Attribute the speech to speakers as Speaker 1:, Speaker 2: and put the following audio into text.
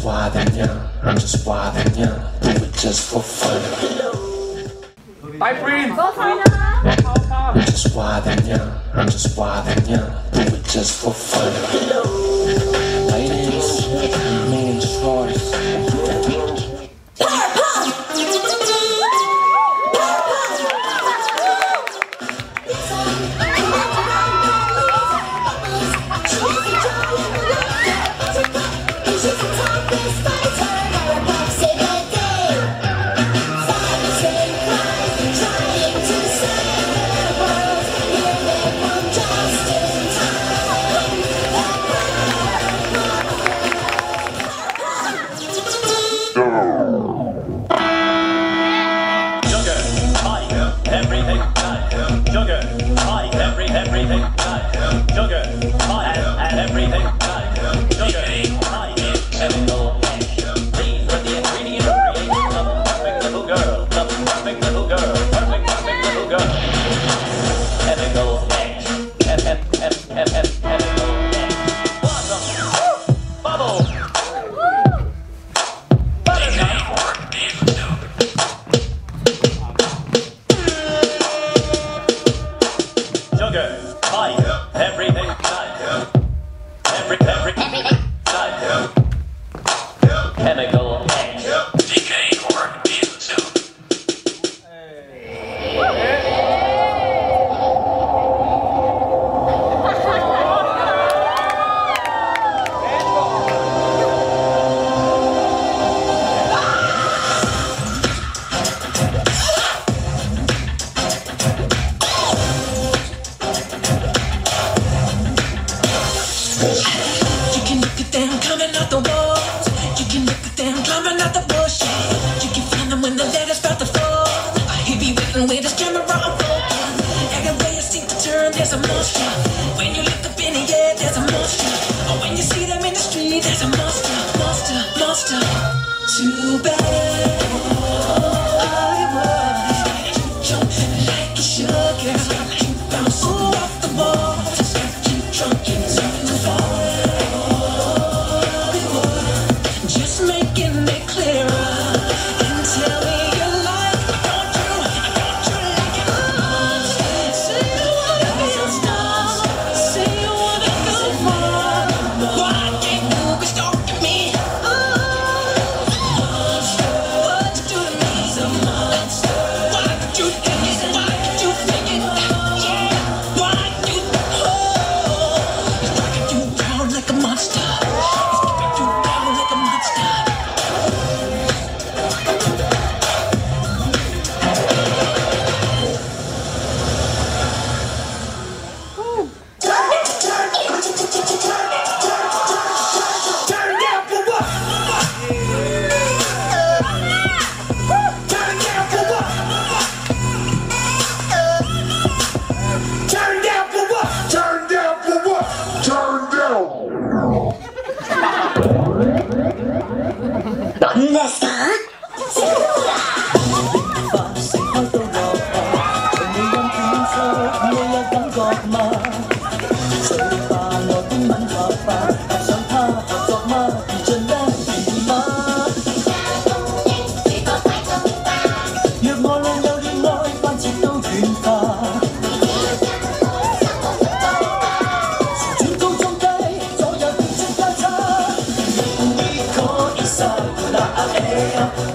Speaker 1: just wildin' young. I'm just wildin' young. Do it just for fun.
Speaker 2: Bye, Breen. Go, China.
Speaker 1: I'm just wildin' young. I'm just wildin' yeah, Do it just for fun. Ladies, man,
Speaker 3: just. High,
Speaker 4: You can look at them coming out the walls. You can look at them climbing out the bushes. You can find them when the letters start to fall. He be waiting with his camera on focus. Everywhere you seem to turn, there's a monster. When you look up in the air, there's a monster. Or when you see them in the street, there's a monster, monster, monster. Too bad. I was like a sugar.
Speaker 2: 何
Speaker 5: Thank.